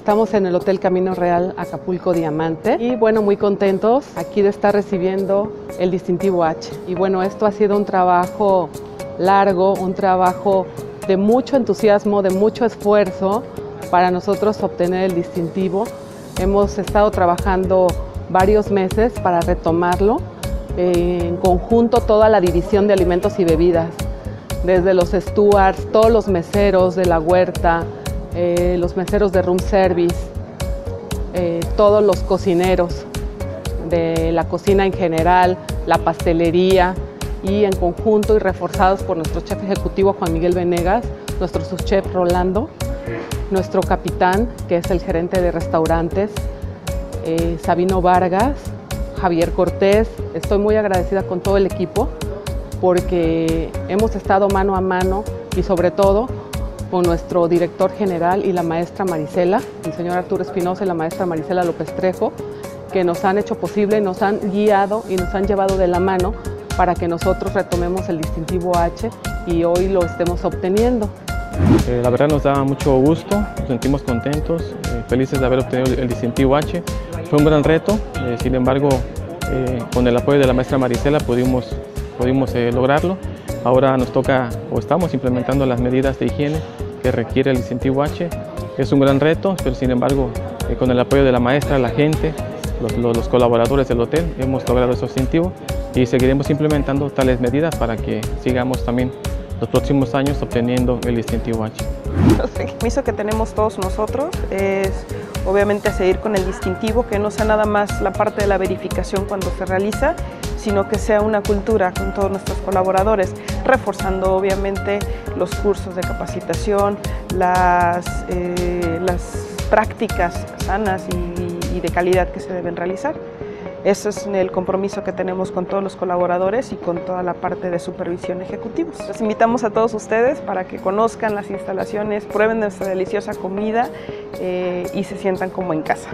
Estamos en el Hotel Camino Real Acapulco Diamante y bueno, muy contentos aquí de estar recibiendo el distintivo H. Y bueno, esto ha sido un trabajo largo, un trabajo de mucho entusiasmo, de mucho esfuerzo para nosotros obtener el distintivo. Hemos estado trabajando varios meses para retomarlo, eh, en conjunto toda la división de alimentos y bebidas, desde los stewards, todos los meseros de la huerta, eh, los meseros de room service, eh, todos los cocineros de la cocina en general, la pastelería y en conjunto y reforzados por nuestro chef ejecutivo Juan Miguel Venegas, nuestro subchef Rolando, nuestro capitán que es el gerente de restaurantes, eh, Sabino Vargas, Javier Cortés. Estoy muy agradecida con todo el equipo porque hemos estado mano a mano y sobre todo con nuestro director general y la maestra Marisela, el señor Arturo Espinosa y la maestra Marisela López Trejo, que nos han hecho posible, nos han guiado y nos han llevado de la mano para que nosotros retomemos el distintivo H y hoy lo estemos obteniendo. Eh, la verdad nos da mucho gusto, nos sentimos contentos, eh, felices de haber obtenido el distintivo H. Fue un gran reto, eh, sin embargo, con el apoyo de la maestra Marisela pudimos, pudimos lograrlo. Ahora nos toca o estamos implementando las medidas de higiene que requiere el distintivo H. Es un gran reto, pero sin embargo, eh, con el apoyo de la maestra, la gente, los, colaboradores del hotel, hemos logrado ese distintivo y seguiremos implementando tales medidas para que sigamos también los próximos años obteniendo el distintivo H. El compromiso que tenemos todos nosotros es obviamente seguir con el distintivo, que no sea nada más la parte de la verificación cuando se realiza, sino que sea una cultura con todos nuestros colaboradores, reforzando obviamente los cursos de capacitación, las, eh, las prácticas sanas y, de calidad que se deben realizar. Ese es el compromiso que tenemos con todos los colaboradores y con toda la parte de supervisión ejecutivos. Los invitamos a todos ustedes para que conozcan las instalaciones, prueben nuestra deliciosa comida eh, y se sientan como en casa.